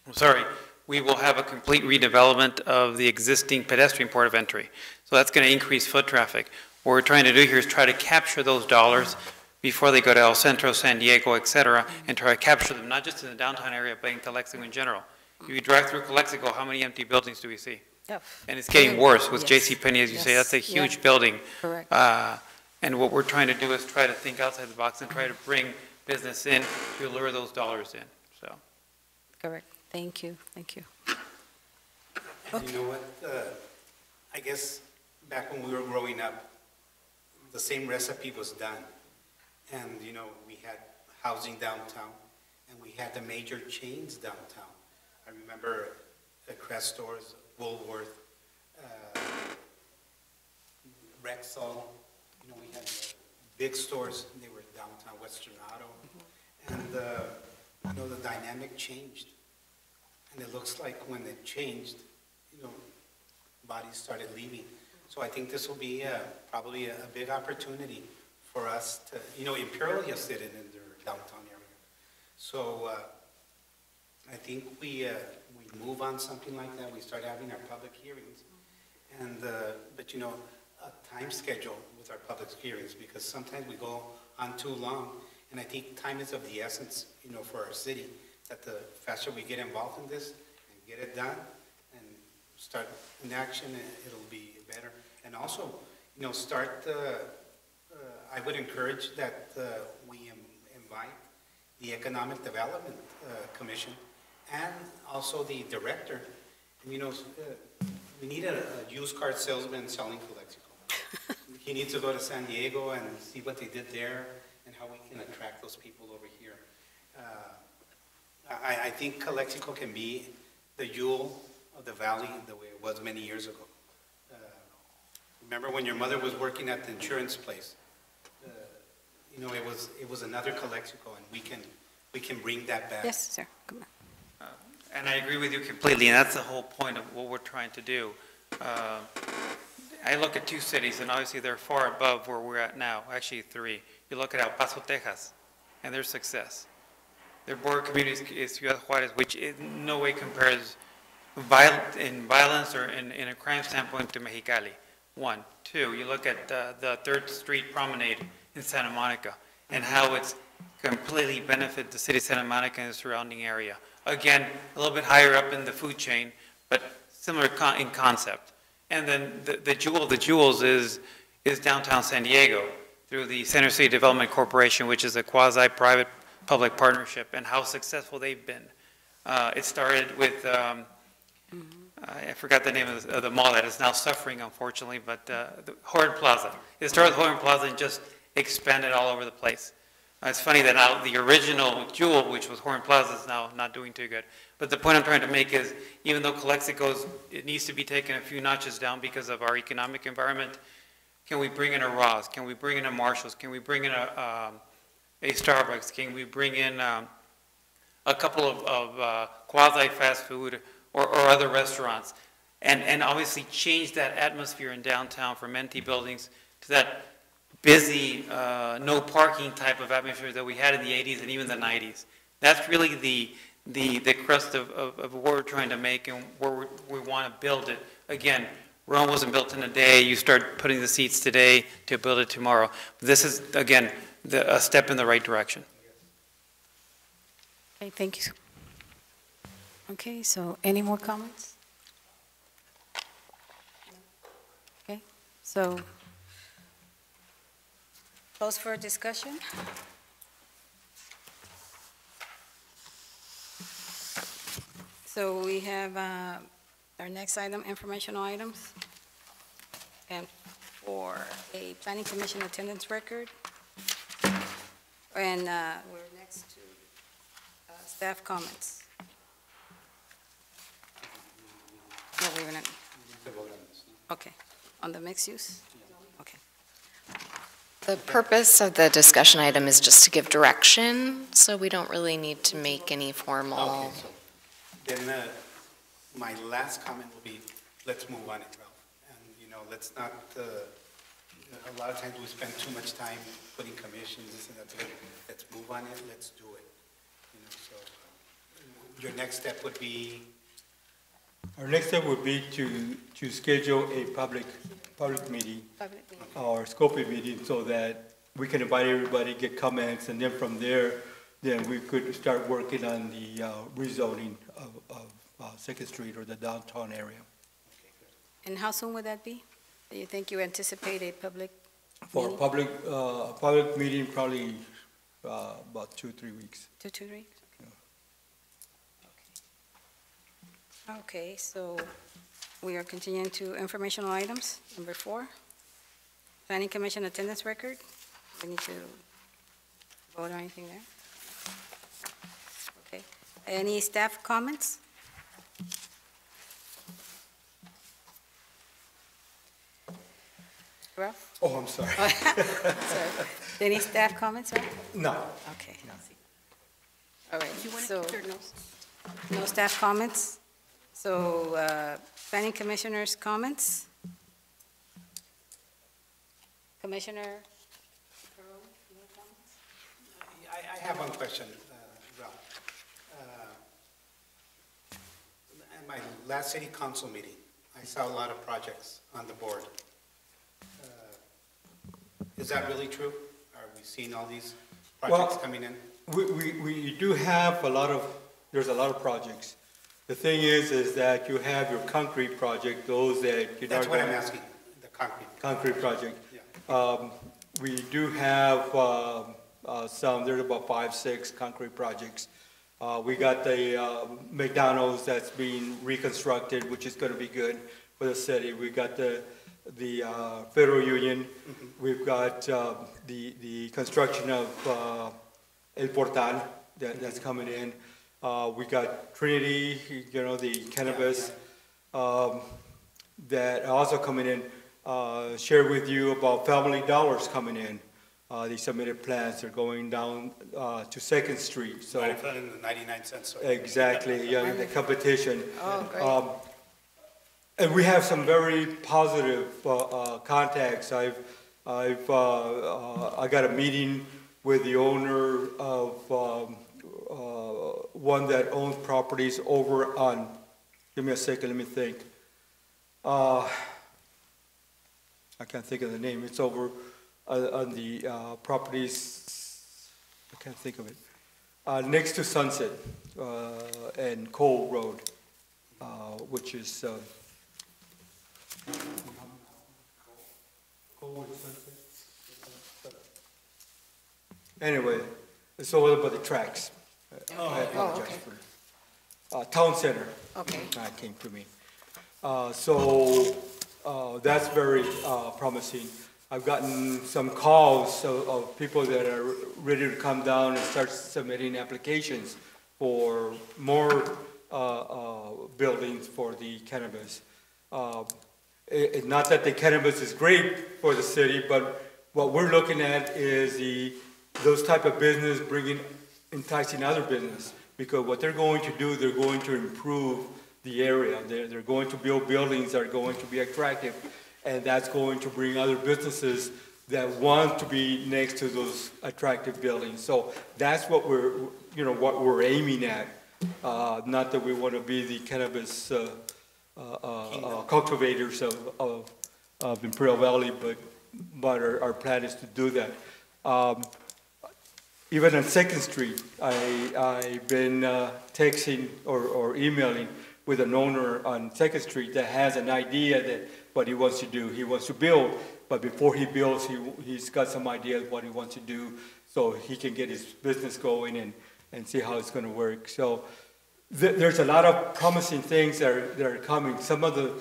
S6: I'm sorry, we will have a complete redevelopment of the existing pedestrian port of entry. So that's going to increase foot traffic. What we're trying to do here is try to capture those dollars before they go to El Centro, San Diego, et cetera, and try to capture them, not just in the downtown area, but in Calexico in general. If you drive through Calexico, how many empty buildings do we see?
S1: Yep,
S6: And it's getting worse with
S1: Yes.
S6: J.C. Penney, as you say, that's a
S1: Yes. Yeah.
S6: huge building.
S1: correct.
S6: Uh, And what we're trying to do is try to think outside the box and try to bring business in to lure those dollars in, so.
S1: Correct. Thank you, thank you.
S2: And you know what, uh, I guess back when we were growing up, the same recipe was done. And, you know, we had housing downtown, and we had the major chains downtown. I remember the Crest stores, Woolworth, uh, Rexall, you know, we had big stores, they were downtown Western Auto. And, uh, you know, the dynamic changed. And it looks like when it changed, you know, bodies started leaving. So I think this will be uh, probably a a big opportunity for us to, you know, Imperial just did it in their downtown area. So uh, I think we, uh, we move on something like that, we start having our public hearings. And, uh, but you know, a time schedule with our public hearings, because sometimes we go on too long. And I think time is of the essence, you know, for our city, that the faster we get involved in this and get it done and start in action, it- it'll be better. And also, you know, start, uh, uh, I would encourage that uh, we invite the Economic Development uh, Commission and also the director. And, you know, uh, we need a a used car salesman selling Calexico. He needs to go to San Diego and see what they did there and how we can attract those people over here. Uh, I, I think Calexico can be the jewel of the valley the way it was many years ago. Uh, Remember when your mother was working at the insurance place? Uh, You know, it was, it was another Calexico, and we can, we can bring that back.
S1: Yes, sir. Come on.
S6: And I agree with you completely, and that's the whole point of what we're trying to do. Uh, I look at two cities, and obviously they're far above where we're at now, actually three. You look at El Paso, Texas, and their success. Their border community is Ciudad Juarez, which in no way compares in violence or in, in a crime standpoint to Mexicali. One. Two, you look at uh, the Third Street Promenade in Santa Monica, and how it's completely benefited the city of Santa Monica and the surrounding area. Again, a little bit higher up in the food chain, but similar con- in concept. And then the, the jewel of the jewels is, is downtown San Diego through the Center City Development Corporation, which is a quasi-private public partnership, and how successful they've been. Uh, it started with, um, I forgot the name of the, of the mall that is now suffering unfortunately, but, uh, the Horton Plaza. It started with Horton Plaza and just expanded all over the place. Uh, It's funny that now the original Jewel, which was Horton Plaza, is now not doing too good. But the point I'm trying to make is, even though Calexico's, it needs to be taken a few notches down because of our economic environment, can we bring in a Ross? Can we bring in a Marshalls? Can we bring in a, um, a Starbucks? Can we bring in, um, a couple of, of uh, quasi-fast food or, or other restaurants? And, and obviously change that atmosphere in downtown from empty buildings to that busy, uh, no parking type of atmosphere that we had in the 80s and even the 90s. That's really the, the, the crust of, of, of what we're trying to make and where we, we want to build it. Again, Rome wasn't built in a day, you start putting the seats today to build it tomorrow. This is, again, the, a step in the right direction.
S1: Okay, thank you. Okay, so any more comments? Okay, so close for discussion? So we have uh, our next item, informational items. And for a planning commission attendance record. And uh, we're next to uh, staff comments. No, we're gonna,
S2: To vote on this, no?
S1: okay, on the mixed use?
S5: The purpose of the discussion item is just to give direction, so we don't really need to make any formal.
S2: Okay, so then uh, my last comment will be, let's move on it, Ralph. And, you know, let's not, uh, a lot of times we spend too much time putting commissions, this and that. Let- Let's move on it, let's do it. You know, so your next step would be,
S4: Our next step would be to, to schedule a public, public meeting
S1: public meeting.
S4: or scoping meeting so that we can invite everybody, get comments, and then from there, then we could start working on the uh, rezoning of, of uh, Second Street or the downtown area.
S1: And how soon would that be? Do you think you anticipate a public,
S4: For a public, uh, public meeting, probably uh, about two, three weeks.
S1: two, two weeks? Okay, so we are continuing to informational items, number four. Planning Commission attendance record. We need to vote on anything there. Okay. Any staff comments? Ralph?
S4: Oh, I'm sorry.
S1: sorry. Any staff comments, Ralph?
S4: No.
S1: Okay. No. All right. You so, no staff comments? So, uh, planning commissioners' comments? Commissioner?
S2: I, I have one question, uh, Ralph. Uh, At my last city council meeting, I saw a lot of projects on the board. Uh, Is that really true? Are we seeing all these projects
S4: Well-
S2: coming in?
S4: We, we, we do have a lot of, there's a lot of projects. The thing is, is that you have your concrete project, those that you're not
S2: That's what I'm asking, the concrete.
S4: Concrete project.
S2: Yeah.
S4: Um, we do have, um, uh, some, there's about five, six concrete projects. Uh, we got the, uh, McDonald's that's being reconstructed, which is gonna be good for the city. We got the, the, uh, Federal Union. We've got, uh, the, the construction of, uh, El Portal that, that's coming in. Uh, we got Trinity, you know, the cannabis, um, that also coming in. Uh, share with you about Family Dollars coming in. Uh, they submitted plans, they're going down, uh, to Second Street, so.
S2: Right in the 99 cents. store.
S4: Exactly, yeah, the competition.
S1: Oh, great.
S4: Um, And we have some very positive uh, uh, contacts. I've, I've, uh, uh, I got a meeting with the owner of um, uh, one that owns properties over on, give me a second, let me think. Uh, I can't think of the name. It's over uh, on the uh, properties, I can't think of it. Uh, Next to Sunset uh, and Cole Road, uh, which is. Cole and Sunset? Anyway, it's over by the tracks. I apologize
S1: okay.
S4: for, uh, Town Center.
S1: Okay,
S4: That came to me. Uh, So uh, that's very uh, promising. I've gotten some calls of, of people that are ready to come down and start submitting applications for more uh, uh, buildings for the cannabis. Uh, it- it- Not that the cannabis is great for the city, but what we're looking at is the, those type of business bringing, enticing other business. Because what they're going to do, they're going to improve the area. They're, they're going to build buildings that are going to be attractive. And that's going to bring other businesses that want to be next to those attractive buildings. So that's what we're, you know, what we're aiming at. Uh, not that we want to be the cannabis, uh, uh, uh, cultivators of, of, of Imperial Valley, but, but our, our plan is to do that. Um, even on Second Street, I, I've been uh, texting or, or emailing with an owner on Second Street that has an idea that what he wants to do. He wants to build, but before he builds, he, he's got some idea of what he wants to do so he can get his business going and, and see how it's gonna work. So th- there's a lot of promising things that are, that are coming. Some of the,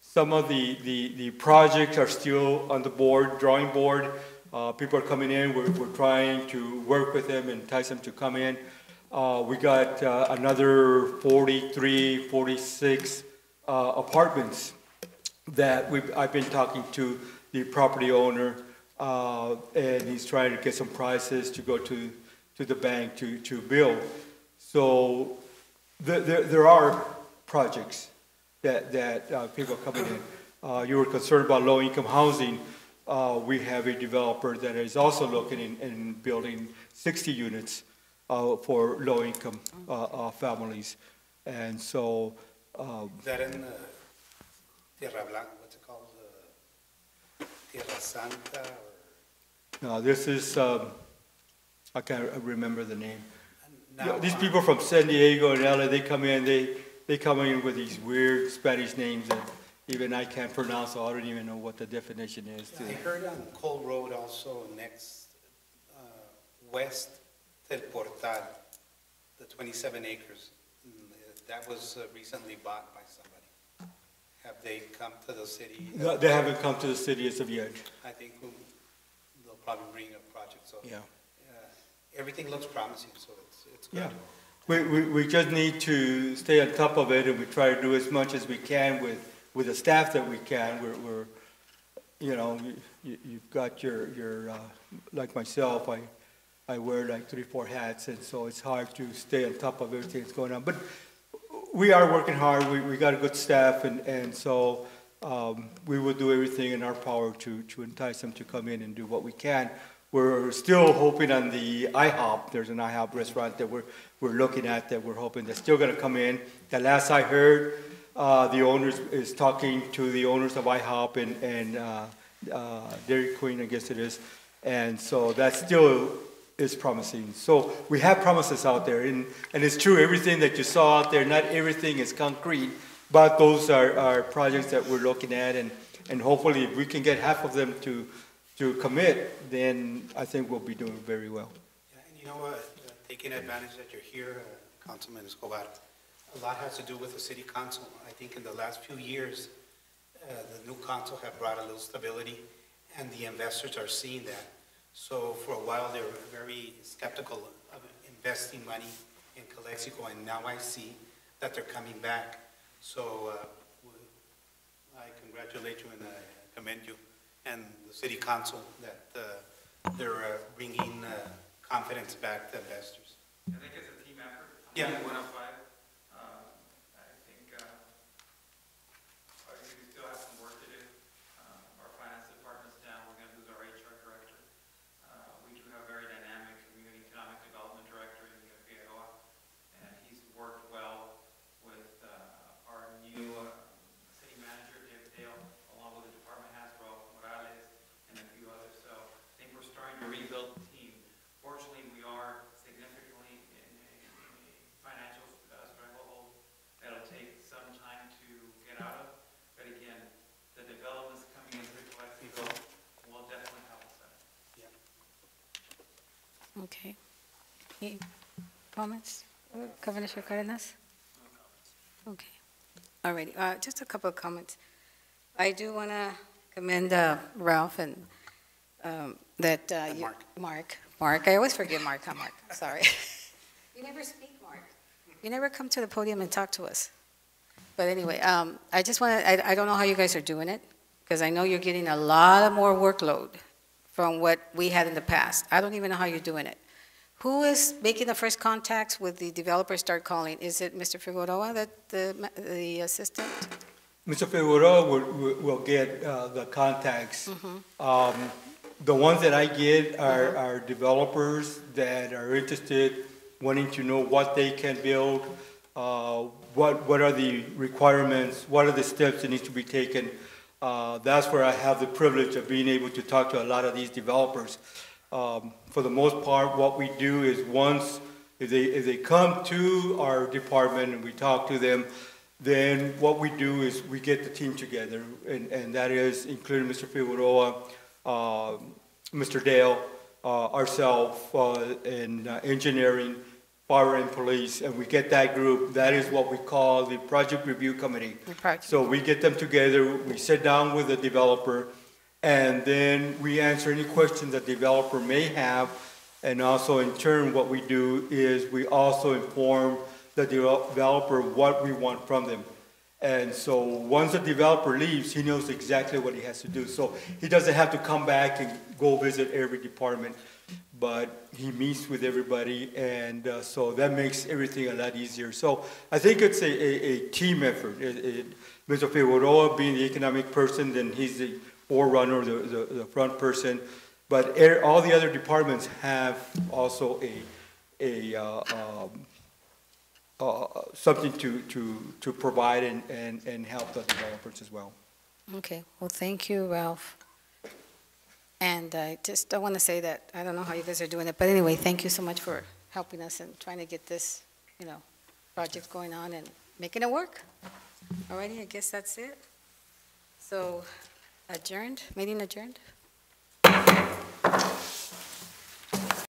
S4: some of the, the, the projects are still on the board, drawing board. Uh, people are coming in, we're, we're trying to work with them and entice them to come in. Uh, we got, uh, another 43, 46, uh, apartments that I've been talking to the property owner, uh, and he's trying to get some prices to go to, to the bank to, to build. So there, there, there are projects that, that, uh, people are coming in. You were concerned about low-income housing. Uh, we have a developer that is also looking in, in building sixty units, uh, for low-income, uh, uh, families. And so, uh,
S2: that in uh, Tierra Blanca, what's it called? Uh, Tierra Santa? or-
S4: no, this is, um, I can't remember the name.
S2: Now,
S4: Yeah, These
S2: uh,
S4: people from San Diego and LA, they come in, they, they come in with these weird Spanish names that even I can't pronounce, so I don't even know what the definition is. to-
S2: I heard on Cole Road also next, uh, west del Portal, the 27 acres, mm, that was uh, recently bought by somebody. Have they come to the city?
S4: No, They haven't come to the city as of yet,
S2: I think we'll- they'll probably bring a project, so.
S4: yeah.
S2: uh, Everything looks promising, so it's, it's
S4: Yeah.
S2: good.
S4: We, we, we just need to stay on top of it, and we try to do as much as we can with, with the staff that we can. We're, we're, you know, you- you've got your, your, uh, like myself, I, I wear like three, four hats, and so it's hard to stay on top of everything that's going on. But we are working hard, we, we got a good staff, and, and so, um, we will do everything in our power to, to entice them to come in and do what we can. We're still hoping on the IHOP, there's an IHOP restaurant that we're, we're looking at, that we're hoping that's still gonna come in. The last I heard, uh, the owners is talking to the owners of IHOP and, and, uh, uh, Dairy Queen, I guess it is. And so that still is promising. So we have promises out there, and, and it's true, everything that you saw out there, not everything is concrete, but those are, are projects that we're looking at, and, and hopefully if we can get half of them to, to commit, then I think we'll be doing very well.
S2: Yeah, And you know what, uh, taking advantage that you're here, uh, Councilman Escobar, a lot has to do with the city council. I think in the last few years, uh, the new council have brought a little stability, and the investors are seeing that. So for a while, they were very skeptical of investing money in Calexico, and now I see that they're coming back. So uh, I congratulate you and I commend you and the city council that uh, they're uh, bringing uh, confidence back to investors.
S6: I think it's a team effort.
S2: Yeah.
S6: One oh five. I think, uh, I think we still have some work to do. Um, Our finance department's down, we're gonna lose our HR director. Uh, We do have a very dynamic community economic development director in Miguel Figueroa, and he's worked well with uh, our new uh, city manager, David Dale, along with the department heads, Raul Morales, and a few others. So I think we're starting to rebuild the team. Fortunately, we are significantly in a in a financial uh, stranglehold that'll take some time to get out of. But again, the developments coming into the Calexico will definitely help us out.
S1: Okay. Any comments? Commissioner Cardenas? Okay. All righty, uh, just a couple of comments. I do want to commend uh, Ralph and um, that. uh,
S2: And
S1: you-
S2: Mark.
S1: Mark, Mark, I always forget Mark, huh, Mark, sorry. You never speak, Mark. You never come to the podium and talk to us. But anyway, um, I just want to, I, I don't know how you guys are doing it, because I know you're getting a lot of more workload from what we had in the past. I don't even know how you're doing it. Who is making the first contacts with the developers start calling? Is it Mr. Figueroa, that, the, the assistant?
S4: Mr. Figueroa will, will- get uh, the contacts. Um, The ones that I get are, are developers that are interested, wanting to know what they can build, uh, what, what are the requirements, what are the steps that need to be taken. Uh, That's where I have the privilege of being able to talk to a lot of these developers. Um, For the most part, what we do is once, if they, if they come to our department and we talk to them, then what we do is we get the team together, and, and that is including Mr. Figueroa, uh, Mr. Dale, uh, ourselves, uh, and uh, engineering, fire and police, and we get that group, that is what we call the project review committee.
S1: Project.
S4: So we get them together, we sit down with the developer, and then we answer any questions that the developer may have. And also in turn, what we do is we also inform the developer what we want from them. And so once the developer leaves, he knows exactly what he has to do. So he doesn't have to come back and go visit every department, but he meets with everybody, and uh, so that makes everything a lot easier. So I think it's a, a, a team effort. It- it- Mr. Figueroa being the economic person, then he's the forerunner, the, the, the front person. But all the other departments have also a, a, uh, um, uh, something to, to, to provide and, and, and help the developers as well.
S1: Okay, well, thank you, Ralph. And I just I want to say that I don't know how you guys are doing it, but anyway, thank you so much for helping us and trying to get this, you know, project going on and making it work. Alrighty, I guess that's it. So adjourned, meeting adjourned.